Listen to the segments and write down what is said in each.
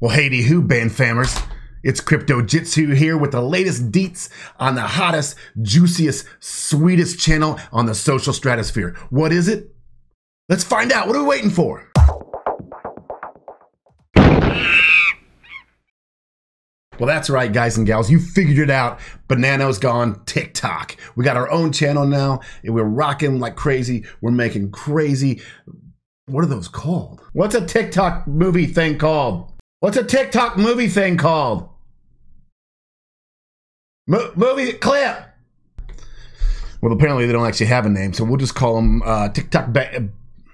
Well, hey, who, band famers? It's CryptoJitsu here with the latest deets on the hottest, juiciest, sweetest channel on the social stratosphere. What is it? Let's find out. What are we waiting for? Well, that's right, guys and gals. You figured it out. Banano's gone TikTok. We got our own channel now, and we're rocking like crazy. We're making crazy. What are those called? What's a TikTok movie thing called? What's a TikTok movie thing called? Mo- movie clip. Well, apparently they don't actually have a name, so we'll just call them uh, TikTok. Ba-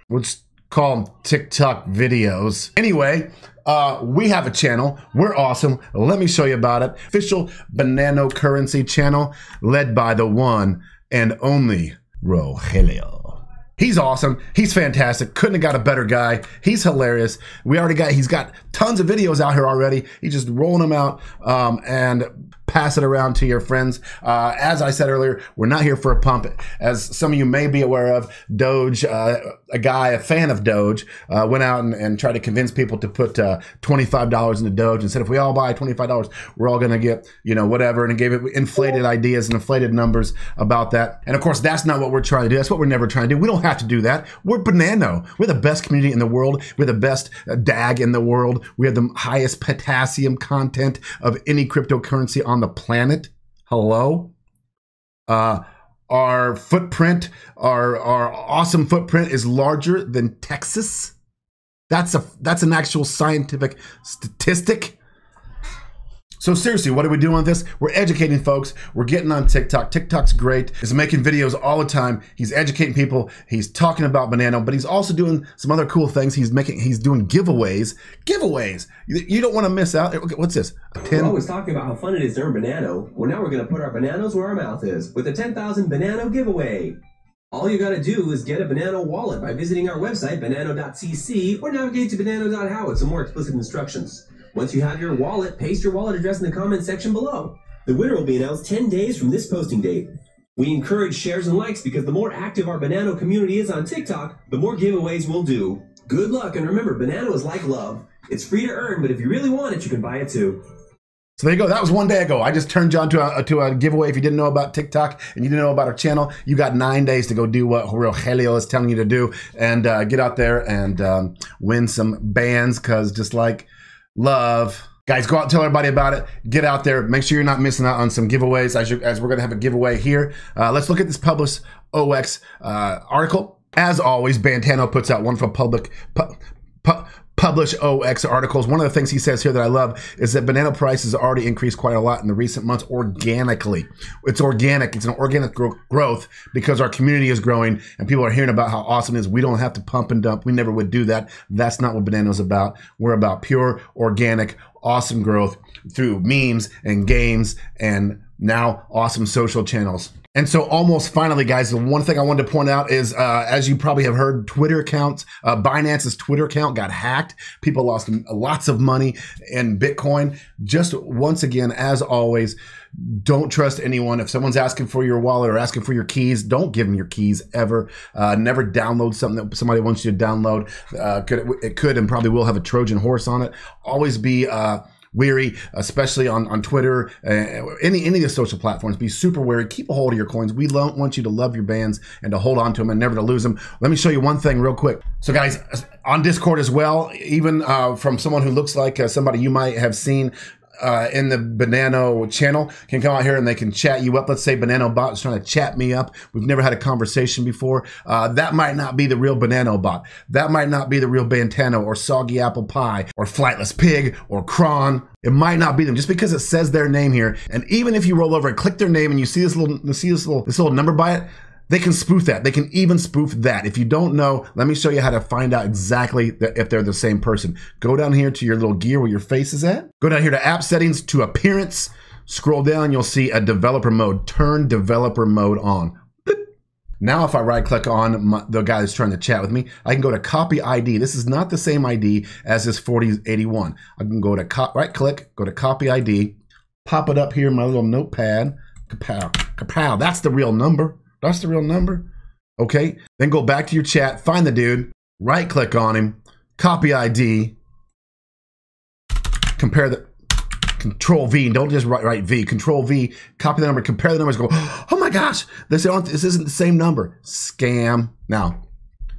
we'll just call them TikTok videos. Anyway, uh, we have a channel. We're awesome. Let me show you about it. Official Banano Currency channel, led by the one and only Rogelio. He's awesome. He's fantastic. Couldn't have got a better guy. He's hilarious. We already got, he's got tons of videos out here already. He's just rolling them out um, and pass it around to your friends. Uh, as I said earlier, we're not here for a pump. As some of you may be aware of, Doge, uh, a guy, a fan of Doge, uh, went out and, and, tried to convince people to put uh, $25 into Doge and said, if we all buy $25, we're all going to get, you know, whatever. And gave it inflated ideas and inflated numbers about that. And of course, that's not what we're trying to do. That's what we're never trying to do. We don't have to do that. We're Banano. We're the best community in the world. We're the best uh, DAG in the world. We have the highest potassium content of any cryptocurrency on the planet. Hello? Uh, our footprint, our, our awesome footprint is larger than Texas. That's a that's an actual scientific statistic. So seriously, what are we doing with this? We're educating folks. We're getting on TikTok. TikTok's great. He's making videos all the time. He's educating people. He's talking about Banana, but he's also doing some other cool things. He's making he's doing giveaways. Giveaways. You, you don't want to miss out. What's this? A 10? We're always talking about how fun it is to earn Banano. Well, now we're going to put our bananas where our mouth is with a 10,000 Banano giveaway. All you gotta do is get a Banano wallet by visiting our website, banano.cc, or navigate to banano.how with some more explicit instructions. Once you have your wallet, paste your wallet address in the comment section below. The winner will be announced 10 days from this posting date. We encourage shares and likes because the more active our Banano community is on TikTok, the more giveaways we'll do. Good luck, and remember, Banano is like love. It's free to earn, but if you really want it, you can buy it too. So there you go. That was one day ago. I just turned on to a, to a giveaway. If you didn't know about TikTok and you didn't know about our channel, you got nine days to go do what Rogelio is telling you to do and uh, get out there and um, win some bands. Because just like love. Guys, go out and tell everybody about it. Get out there. Make sure you're not missing out on some giveaways as, you, as we're going to have a giveaway here. Uh, let's look at this Publish OX uh, article. As always, Bantano puts out wonderful public pu, pu, Publish0x articles. One of the things he says here that I love is that banana prices already increased quite a lot in the recent months organically. It's organic. It's an organic gro growth because our community is growing and people are hearing about how awesome it is. We don't have to pump and dump. We never would do that. That's not what Banano's about. We're about pure, organic, awesome growth through memes and games and now awesome social channels. And so, almost finally, guys, the one thing I wanted to point out is, uh, as you probably have heard, Twitter accounts, uh, Binance's Twitter account got hacked. People lost lots of money in Bitcoin. Just once again, as always, don't trust anyone. If someone's asking for your wallet or asking for your keys, don't give them your keys ever. Uh, never download something that somebody wants you to download. Uh, could, it could and probably will have a Trojan horse on it. Always be uh, weary, especially on, on Twitter, uh, any, any of the social platforms. Be super wary. Keep a hold of your coins. We want you to love your bands and to hold on to them and never to lose them. Let me show you one thing real quick. So, guys, on Discord as well, even uh, from someone who looks like uh, somebody you might have seen uh, in the Banano channel can come out here and they can chat you up. Let's say Banano bot is trying to chat me up. We've never had a conversation before. Uh, that might not be the real Banano bot. That might not be the real Bantano or Soggy Apple Pie or Flightless Pig or Kron. It might not be them just because it says their name here. And even if you roll over and click their name and you see this little, see this little, this little number by it, they can spoof that. They can even spoof that. If you don't know, let me show you how to find out exactly if they're the same person. Go down here to your little gear where your face is at. Go down here to app settings to appearance. Scroll down, you'll see a developer mode. Turn developer mode on. Now, if I right click on my, the guy that's trying to chat with me, I can go to copy ID. This is not the same ID as this 4081. I can go to right click, go to copy ID, pop it up here in my little notepad. Kapow, kapow. That's the real number. That's the real number. Okay. Then go back to your chat, find the dude, right click on him, copy ID, compare the Control V, don't just write, write V. Control V, copy the number, compare the numbers, go, oh my gosh, this, this isn't the same number. Scam. Now,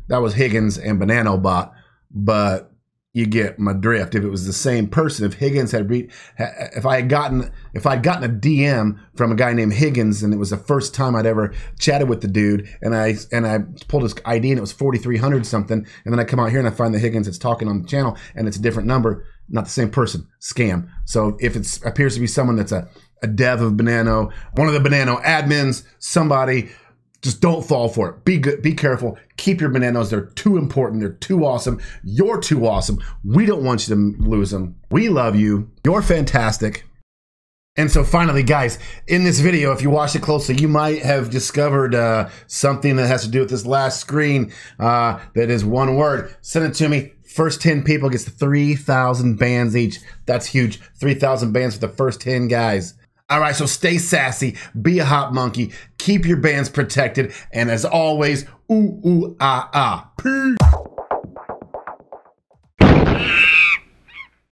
that was Higgins and Banano bot, but you get my drift. If it was the same person, if Higgins had read, if I had gotten, if I'd gotten a DM from a guy named Higgins, and it was the first time I'd ever chatted with the dude, and I and I pulled his ID and it was forty three hundred something, and then I come out here and I find the Higgins that's talking on the channel, and it's a different number not the same person. Scam. So if it appears to be someone that's a, a dev of Banano, one of the Banano admins, somebody, just don't fall for it. Be good. Be careful. Keep your bananas. They're too important. They're too awesome. You're too awesome. We don't want you to lose them. We love you. You're fantastic. And so finally, guys, in this video, if you watch it closely, you might have discovered uh, something that has to do with this last screen uh, that is one word. Send it to me. First 10 people gets 3,000 bands each. That's huge. 3,000 bands for the first 10 guys. All right, so stay sassy, be a hot monkey, keep your bands protected, and as always, ooh, ooh, ah, ah. Peace.